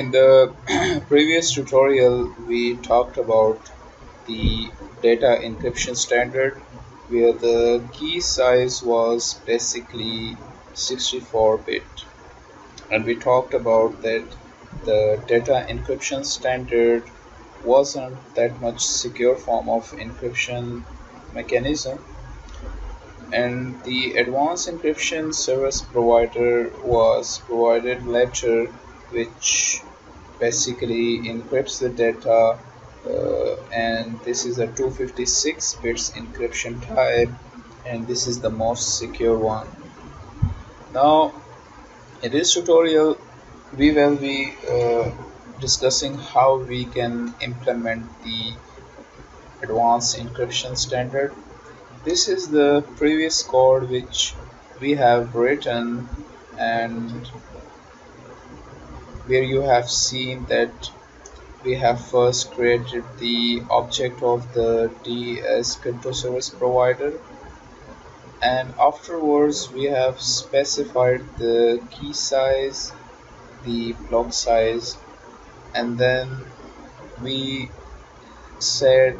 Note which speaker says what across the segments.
Speaker 1: In the previous tutorial, we talked about the data encryption standard where the key size was basically 64 bit. And we talked about that the data encryption standard wasn't that much secure form of encryption mechanism. And the advanced encryption service provider was provided later which basically encrypts the data uh, and this is a 256 bits encryption type and this is the most secure one. Now in this tutorial we will be uh, discussing how we can implement the advanced encryption standard. This is the previous code which we have written and where you have seen that we have first created the object of the DES crypto service provider. And afterwards we have specified the key size the block size and then we said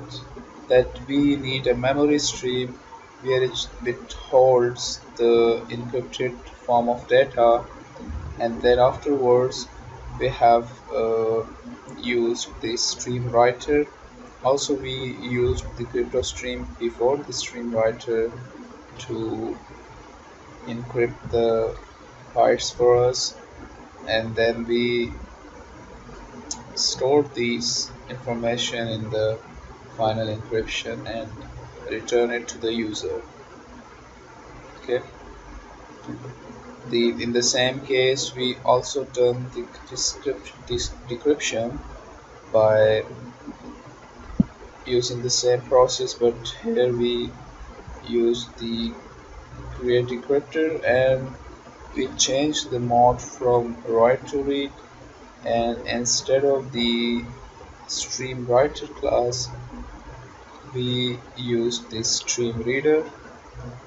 Speaker 1: that we need a memory stream where it holds the encrypted form of data. And then afterwards we have uh, used the stream writer. Also we used the crypto stream before the stream writer to encrypt the bytes for us. And then we stored these information in the final encryption and return it to the user. Okay the in the same case we also done the decryption by using the same process but here we use the create decryptor and we change the mode from write to read. And instead of the stream writer class we use this stream reader.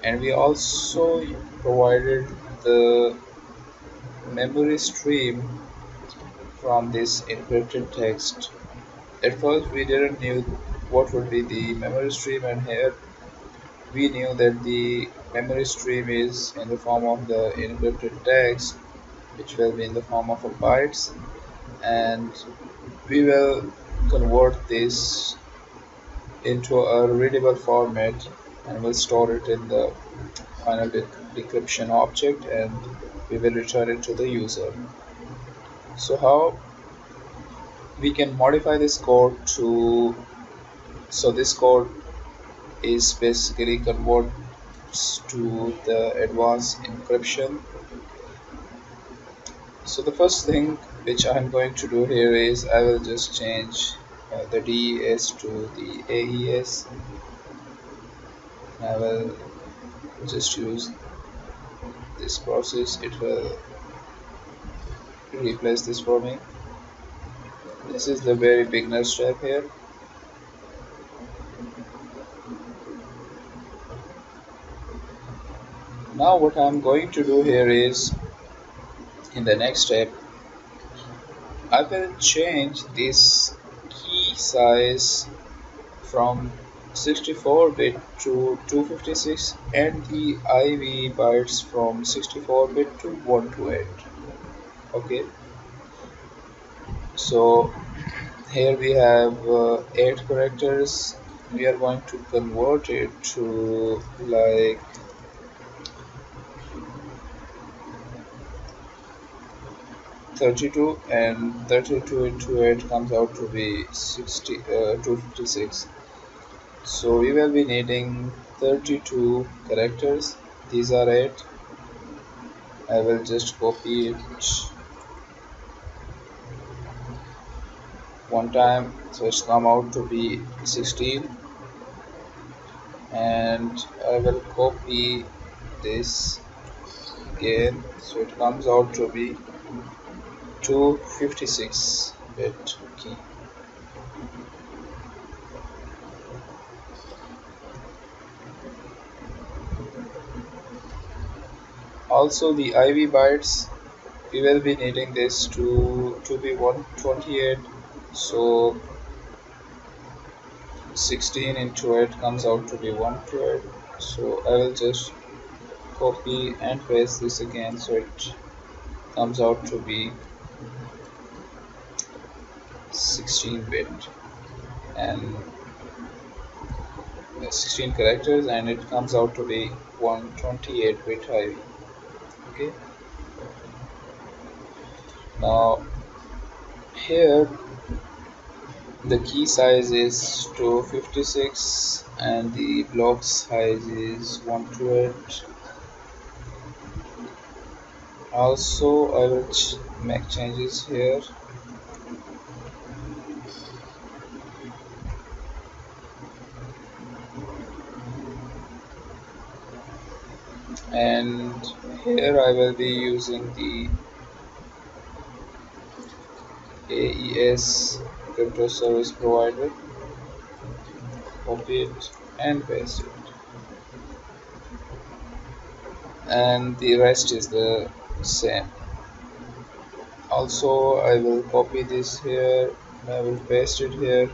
Speaker 1: And we also provided the memory stream from this encrypted text. At first we didn't knew what would be the memory stream and here we knew that the memory stream is in the form of the encrypted text which will be in the form of a bytes and we will convert this into a readable format and we'll store it in the final de decryption object and we will return it to the user. So how we can modify this code to so this code is basically converts to the advanced encryption. So the first thing which I'm going to do here is I will just change uh, the DES to the AES I will just use this process. It will replace this for me. This is the very beginner step here. Now what I'm going to do here is in the next step I will change this key size from 64 bit to 256 and the IV bytes from 64 bit to 128 okay. So here we have uh, 8 characters. We are going to convert it to like 32 and 32 into 8 comes out to be 60 uh, 256 so we will be needing 32 characters. These are 8 I will just copy it one time. So it's come out to be 16 and I will copy this again. So it comes out to be 256 bit key also the IV bytes we will be needing this to to be 128 so 16 into 8 comes out to be 128 so I will just copy and paste this again so it comes out to be 16 bit. And uh, 16 characters and it comes out to be 128 bit high okay. Now here the key size is 256 and the block size is 128 also I will ch make changes here. And here I will be using the AES crypto service provider copy it and paste it and the rest is the same. Also I will copy this here and I will paste it here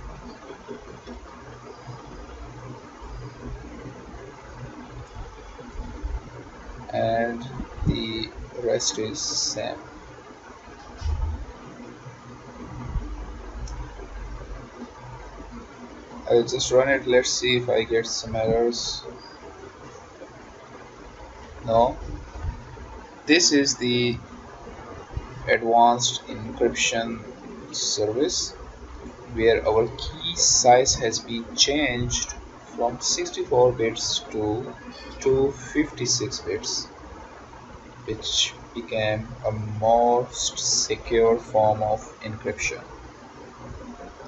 Speaker 1: and the rest is same I'll just run it. Let's see if I get some errors. No. This is the advanced encryption service where our key size has been changed from 64 bits to 256 bits which became a most secure form of encryption.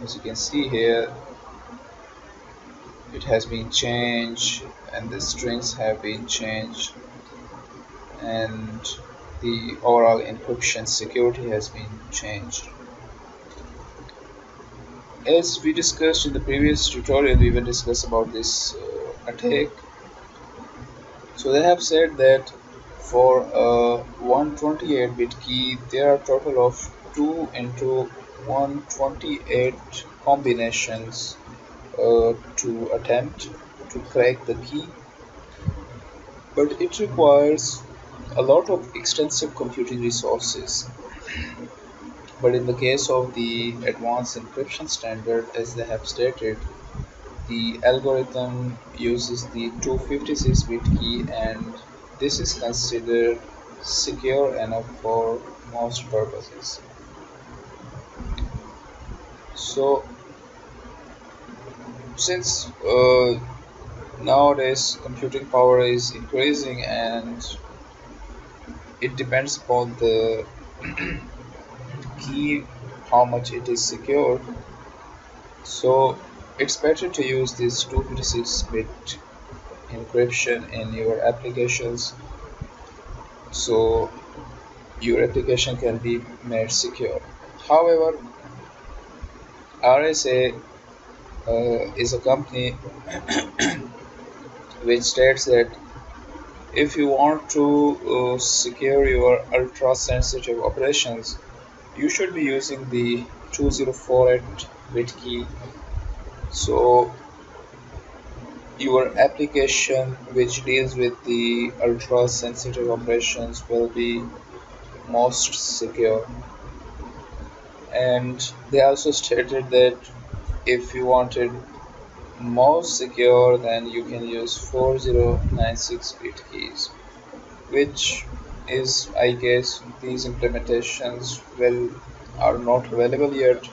Speaker 1: As you can see here it has been changed and the strings have been changed and the overall encryption security has been changed as we discussed in the previous tutorial we will discuss about this uh, attack. So they have said that for a 128 bit key there are total of 2 into 128 combinations uh, to attempt to crack the key. But it requires a lot of extensive computing resources but in the case of the advanced encryption standard as they have stated the algorithm uses the 256 bit key and this is considered secure enough for most purposes. So since uh, nowadays computing power is increasing and it depends upon the key how much it is secure. So it's better to use this 256 bit encryption in your applications. So your application can be made secure. However RSA uh, is a company which states that if you want to uh, secure your ultra sensitive operations you should be using the 2048 bit key so your application which deals with the ultra sensitive operations will be most secure. And they also stated that if you wanted most secure then you can use 4096 bit keys which is I guess these implementations will are not available yet.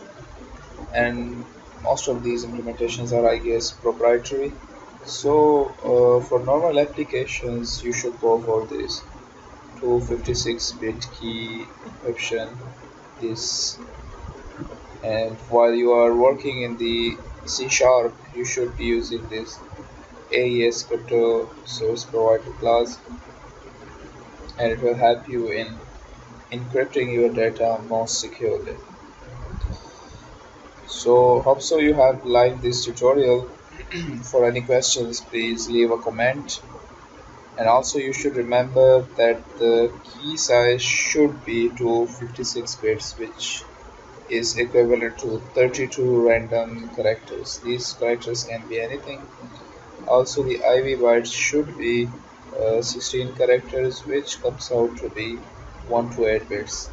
Speaker 1: And most of these implementations are I guess proprietary. So uh, for normal applications you should go for this 256 bit key encryption this. And while you are working in the C sharp you should be using this AES crypto service provider class and it will help you in encrypting your data more securely so hope so you have liked this tutorial for any questions please leave a comment and also you should remember that the key size should be 256 bits which is equivalent to 32 random characters. These characters can be anything. Also the IV bytes should be uh, 16 characters which comes out to be 1 to 8 bits.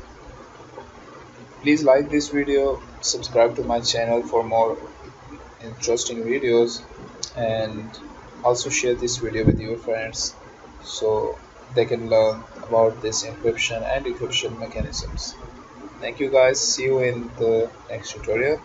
Speaker 1: Please like this video, subscribe to my channel for more interesting videos and also share this video with your friends so they can learn about this encryption and decryption mechanisms. Thank you guys. See you in the next tutorial